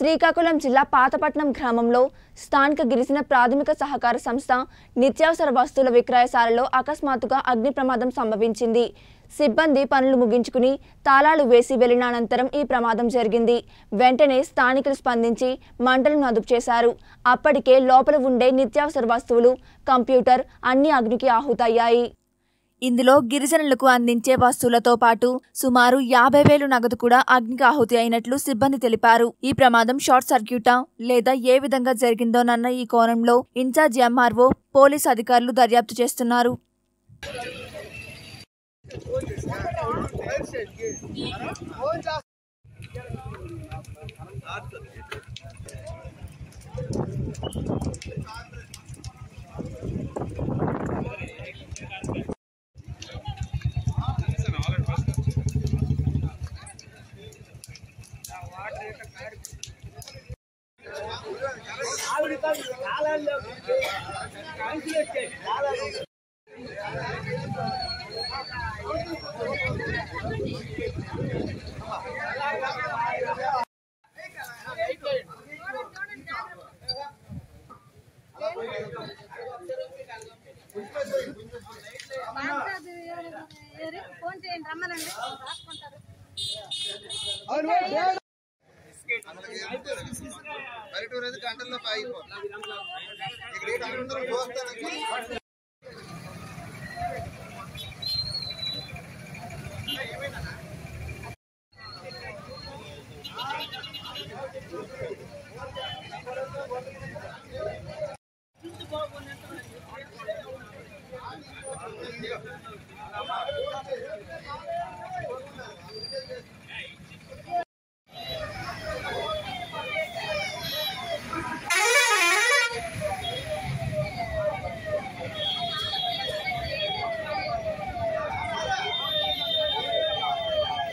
శ్రీకాకుళం జిల్లా పాతపట్నం గ్రామంలో స్థానిక గిరిజన ప్రాథమిక సహకార సంస్థ నిత్యావసర వస్తువుల విక్రయశాలలో అకస్మాత్తుగా అగ్ని ప్రమాదం సంభవించింది. సిబ్బంది పనులు ముగించుకుని తాళాలు వేసి వెళ్ళిన అనంతరం ఈ ప్రమాదం జరిగింది. వెంటనే స్థానికులు స్పందించి మంటలను అదుపు చేశారు. అప్పటికే లోపల ఉండే నిత్యావసర వస్తువులు కంప్యూటర్ అన్ని అగ్నికి ఆహుతయ్యాయి. ఇందులో గిరిజనులకు అందించే వస్తువులతో పాటు సుమారు యాభై వేలు నగదు కూడా అగ్నికి ఆహుతి అయినట్లు సిబ్బంది తెలిపారు. ఈ ప్రమాదం షార్ట్ సర్క్యూటా లేదా ఏ విధంగా జరిగిందోనన్న ఈ కోణంలో ఇన్ఛార్జ్ ఎంఆర్ఓ పోలీస్ అధికారులు దర్యాప్తు చేస్తున్నారు. ఫోన్ చేయండి రమ్మనండి. రాసుకుంటారు పల్లెటూరు అయితే గంటల్లో ఆగిపోతుంది